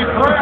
the crowd.